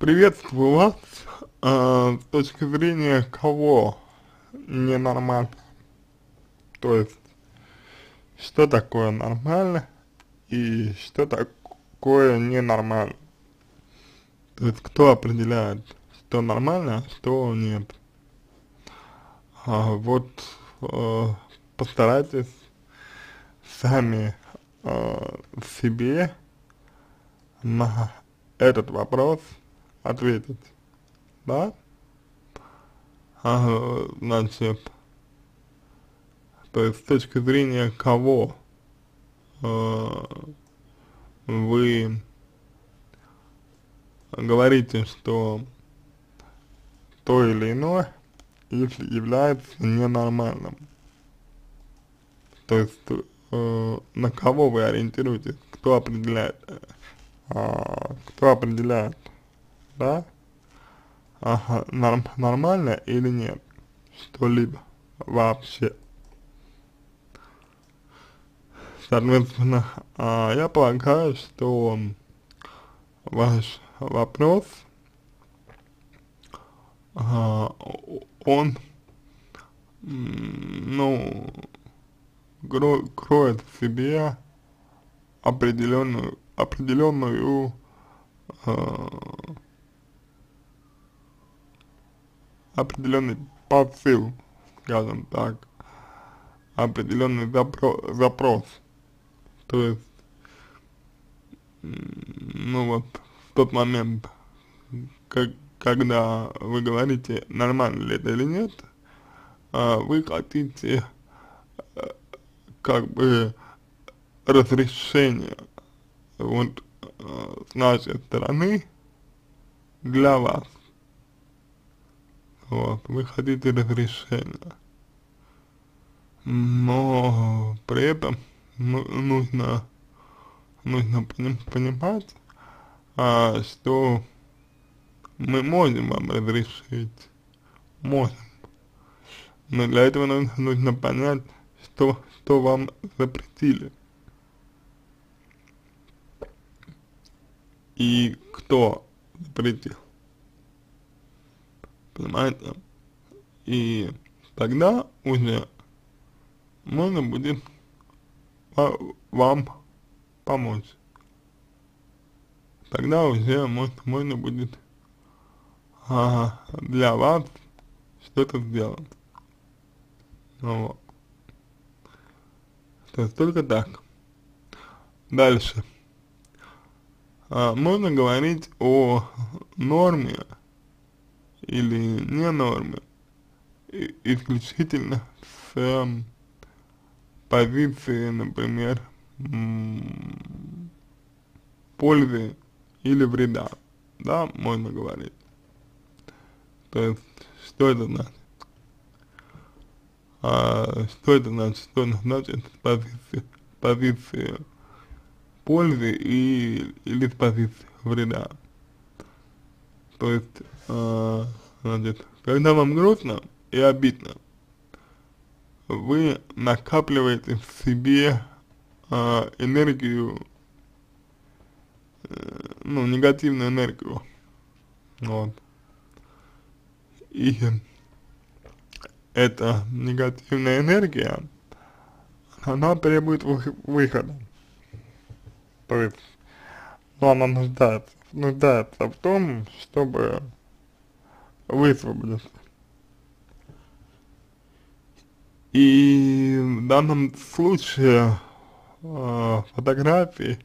Приветствую вас. Э, с точки зрения кого ненормально? То есть, что такое нормально и что такое ненормально? То есть, кто определяет, что нормально, а что нет? А, вот э, постарайтесь сами э, себе на этот вопрос ответить, да? А, значит, то есть с точки зрения кого э, вы говорите, что то или иное является ненормальным. То есть э, на кого вы ориентируетесь, кто определяет, э, кто определяет, да, ага, норм, нормально или нет, что-либо вообще. Соответственно, э, я полагаю, что ваш вопрос, э, он, ну, кроет в себе определенную, определенную э, определенный посыл, скажем так, определенный запро запрос. То есть, ну вот, в тот момент, как, когда вы говорите, нормально ли это или нет, э, вы хотите э, как бы разрешение вот э, с нашей стороны для вас. Вот, вы хотите разрешения. Но при этом ну, нужно, нужно поним, понимать, а, что мы можем вам разрешить, можем. Но для этого нужно, нужно понять, что, что вам запретили. И кто запретил. Понимаете? И тогда уже можно будет вам помочь. Тогда уже может, можно будет а, для вас что-то сделать. Ну, вот. То есть только так. Дальше. А, можно говорить о норме или не норме исключительно с э, позиции, например, пользы или вреда, да, можно говорить. То есть, что это значит? а, что это значит, что значит с позиции, позиции пользы и, или с позиции вреда. То есть, а, значит, когда вам грустно и обидно, вы накапливаете в себе а, энергию, э, ну, негативную энергию, вот, и эта негативная энергия, она требует выхода. То есть, ну, она нуждается, нуждается в том, чтобы высвободиться. И в данном случае э, фотографии,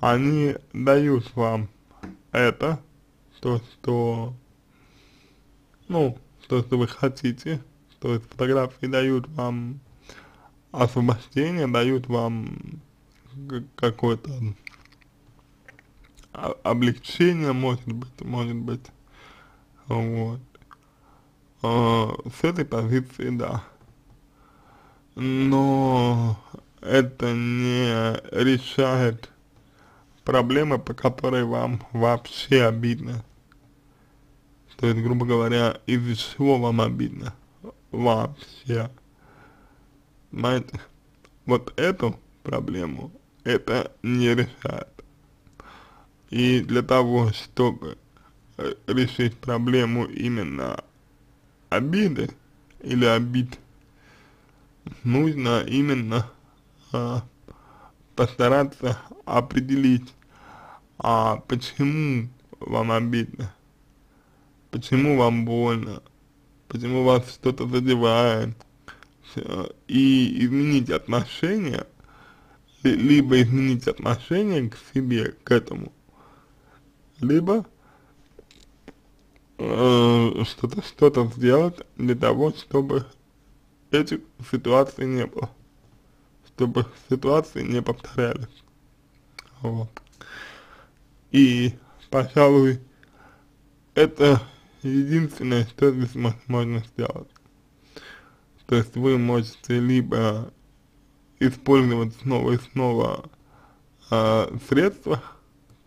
они дают вам это, то, что, ну, то, что вы хотите, то есть фотографии дают вам освобождение, дают вам какое-то облегчение, может быть, может быть, вот. А, с этой позиции, да. Но это не решает проблемы, по которой вам вообще обидно. То есть, грубо говоря, из-за чего вам обидно вообще. Понимаете? Вот эту проблему это не решает. И для того, чтобы э, решить проблему именно обиды или обид, нужно именно а, постараться определить, а почему вам обидно, почему вам больно, почему вас что-то задевает, и изменить отношения, либо изменить отношение к себе, к этому, либо э, что-то что-то сделать для того, чтобы этих ситуаций не было, чтобы ситуации не повторялись. Вот. И, пожалуй, это единственное, что здесь можно сделать. То есть вы можете либо использовать снова и снова э, средства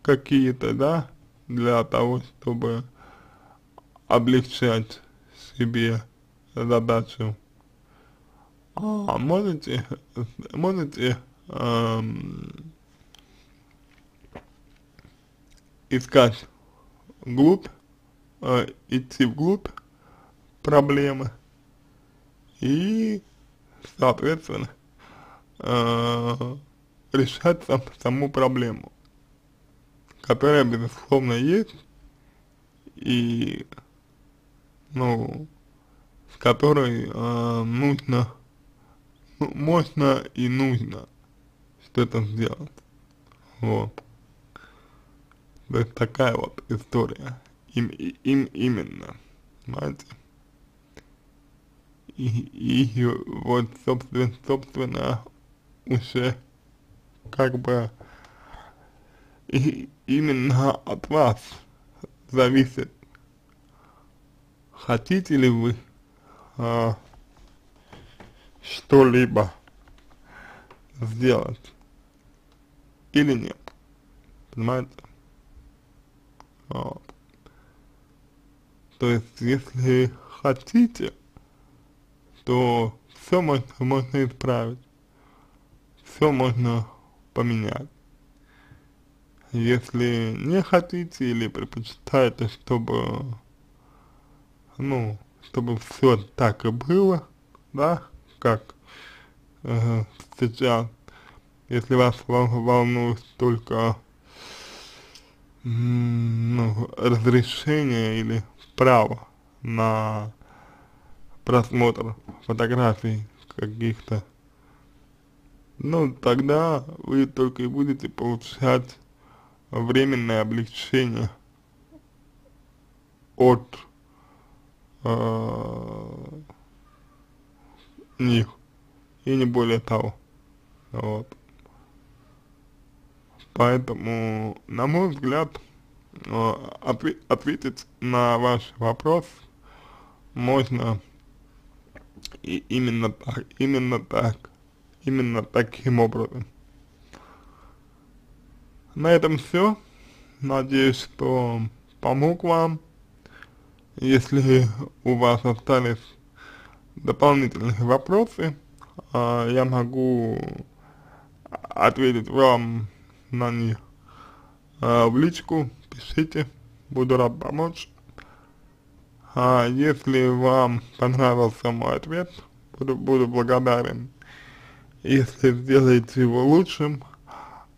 какие-то, да, для того, чтобы облегчать себе задачу. А можете, можете эм, искать глубь, э, идти вглубь проблемы и, соответственно, э, решать сам, саму проблему, которая, безусловно, есть, и, ну, с которой э, нужно, ну, можно и нужно что-то сделать. Вот. То есть такая вот история. Им, им именно, понимаете? И, и вот, собственно, собственно, уже как бы и именно от вас зависит, хотите ли вы а, что-либо сделать или нет, понимаете? Вот. То есть, если хотите, то все можно, можно исправить, все можно поменять. Если не хотите или предпочитаете, чтобы, ну, чтобы все так и было, да, как э, сейчас, если вас волнует только ну, разрешение или право на просмотр фотографий каких-то, ну, тогда вы только и будете получать временное облегчение от э, них, и не более того, вот. Поэтому, на мой взгляд, э, ответить на ваш вопрос можно и именно так, именно так, именно таким образом. На этом все. Надеюсь, что помог вам. Если у вас остались дополнительные вопросы, а, я могу ответить вам на них а, в личку, пишите, буду рад помочь. А если вам понравился мой ответ, буду, буду благодарен, если сделаете его лучшим.